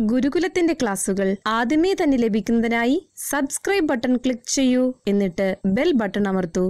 ഗുരുകുലത്തിന്റെ ക്ലാസുകൾ ആദ്യമേ തന്നെ ലഭിക്കുന്നതിനായി സബ്സ്ക്രൈബ് ബട്ടൺ ക്ലിക്ക് ചെയ്യൂ. എന്നിട്ട് ബെൽ ബട്ടൺ അമർത്തൂ.